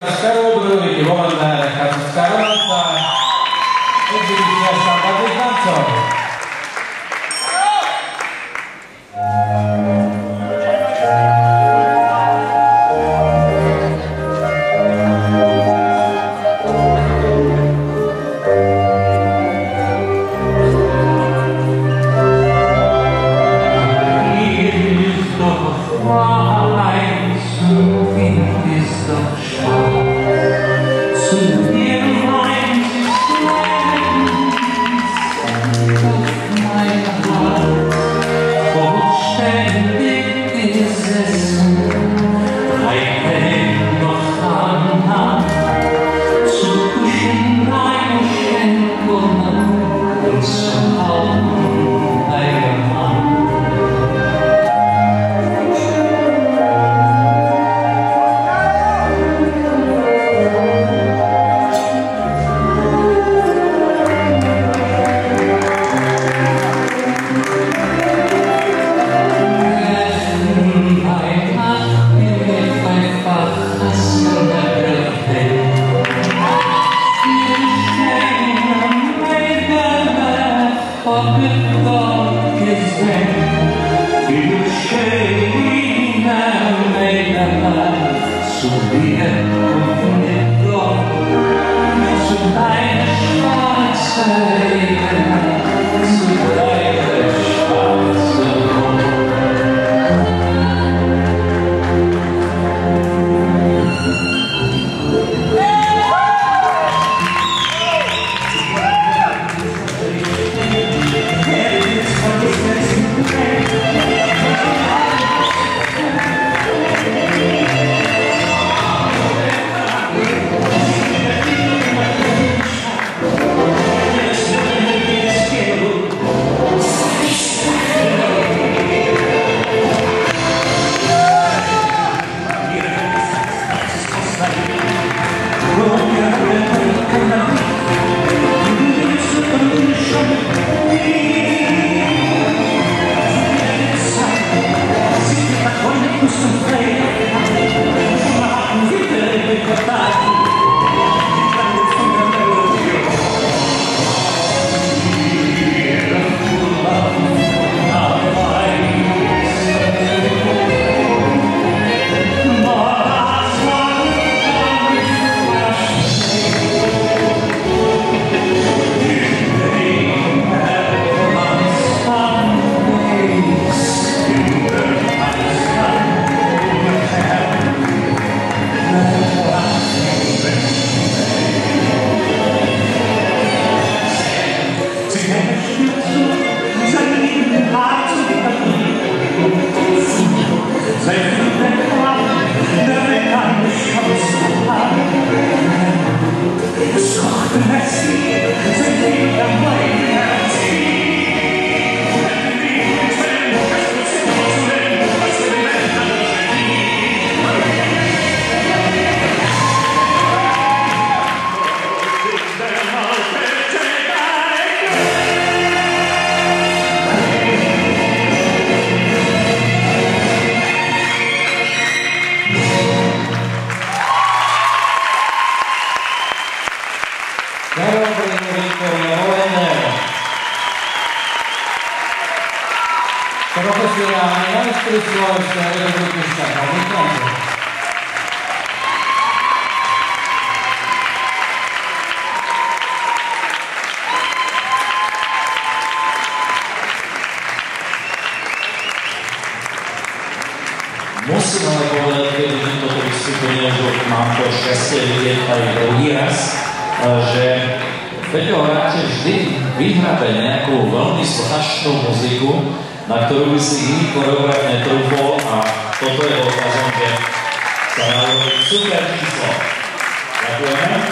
Castelo Bruni i volen de Castelo de Exhibició Sant Patrick Danson. Far lines moving is the time. some pain. Amen. Majstri Slovenskej republiky štátnych tancov. Musím ale povedať, keď vidím toto vystúpenie, že mám to šťastie vidieť aj druhý raz, že Peťo Hráče vždy vyhrabe nejakú veľmi zvláštnu muziku, na ktorú by si iný choreograf netrúfol a toto je dôkazom, že sa narodí super číslo. Ďakujeme.